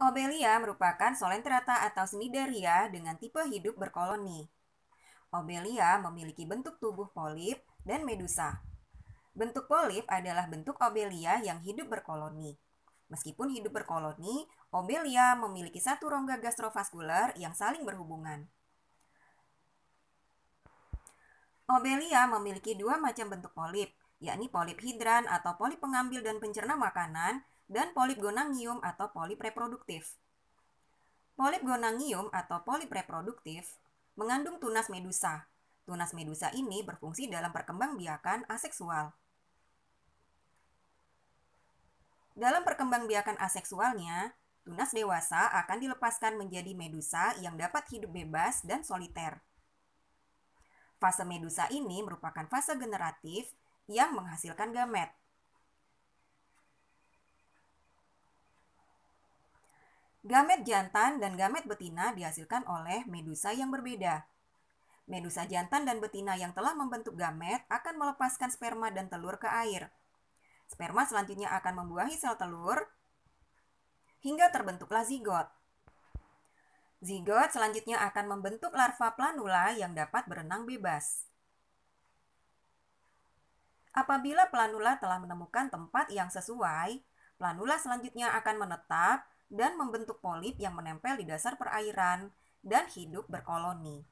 Obelia merupakan solentrata atau cnidaria dengan tipe hidup berkoloni. Obelia memiliki bentuk tubuh polip dan medusa. Bentuk polip adalah bentuk obelia yang hidup berkoloni. Meskipun hidup berkoloni, obelia memiliki satu rongga gastrovaskular yang saling berhubungan. Obelia memiliki dua macam bentuk polip, yakni polip hidran atau polip pengambil dan pencerna makanan, dan polip gonangium atau polip reproduktif. Polip gonangium atau polip reproduktif mengandung tunas medusa. Tunas medusa ini berfungsi dalam perkembangbiakan aseksual. Dalam perkembangbiakan aseksualnya, tunas dewasa akan dilepaskan menjadi medusa yang dapat hidup bebas dan soliter. Fase medusa ini merupakan fase generatif yang menghasilkan gamet. Gamet jantan dan gamet betina dihasilkan oleh medusa yang berbeda. Medusa jantan dan betina yang telah membentuk gamet akan melepaskan sperma dan telur ke air. Sperma selanjutnya akan membuahi sel telur hingga terbentuklah zigot. Zigot selanjutnya akan membentuk larva planula yang dapat berenang bebas. Apabila planula telah menemukan tempat yang sesuai, planula selanjutnya akan menetap dan membentuk polip yang menempel di dasar perairan dan hidup berkoloni.